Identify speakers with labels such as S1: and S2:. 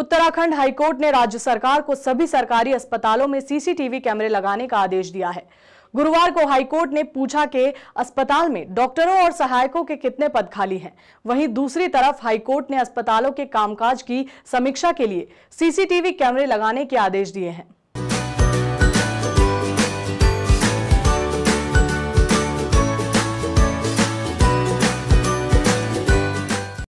S1: Uttarakhand high court ने राज्य सरकार को सभी सरकारी अस्पतालों में सीसीटीवी कैमरे लगाने का आदेश दिया है। गुरुवार को हाईकोर्ट ने पूछा कि अस्पताल में डॉक्टरों और सहायकों के कितने पद खाली हैं? वहीं दूसरी तरफ़ हाईकोर्ट ने अस्पतालों के कामकाज की समीक्षा के लिए सीसीटीवी कैमरे लगाने के आदेश दिए हैं।